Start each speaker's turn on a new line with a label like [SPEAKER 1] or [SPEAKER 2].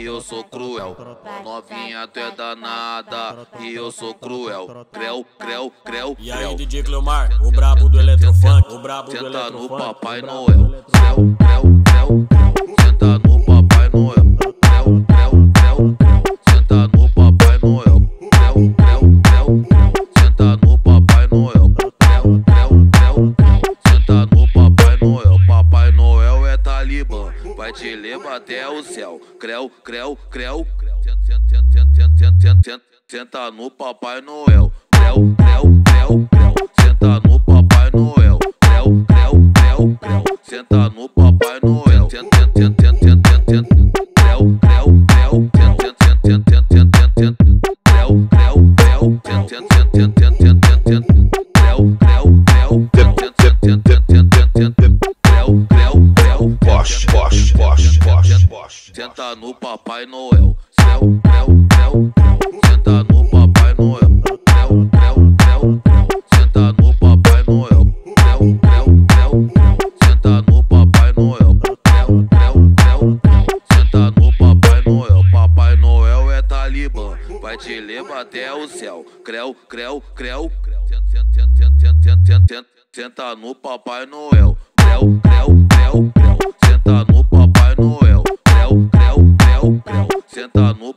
[SPEAKER 1] eu sou cruel. Novinha, tu é danada e eu sou cruel. Creu, creu, creu,
[SPEAKER 2] E aí, DJ Cleomar, o brabo do eletrofunk, o brabo do
[SPEAKER 1] Senta no
[SPEAKER 2] eletrofunk.
[SPEAKER 1] Papai Noel. Creu, creu, creu, creu. Senta no Papai Noel. É vai te levar até o céu. Creu, creu, creu, creu. Senta, no Papai Noel. Creu, creu, creu, creu. Senta no Papai Noel. Creu, creu, creu, creu. Senta no Papai Noel. Creu, creu, creu. Creu, creu, creu. Senta. Creu, Senta no Papai Noel. Creu, creu, creu, creu. Senta no Papai Noel. Creu, creu, creu, creu. Senta no Papai Noel. Creu, creu, creu, creu. Senta no Papai Noel. Creu, creu, creu, creu. Senta no Papai Noel. Papai Noel é talibã, vai te levar até o céu. Creu, creu, creu, senta no Papai Noel. Creu, creu, acrescentar no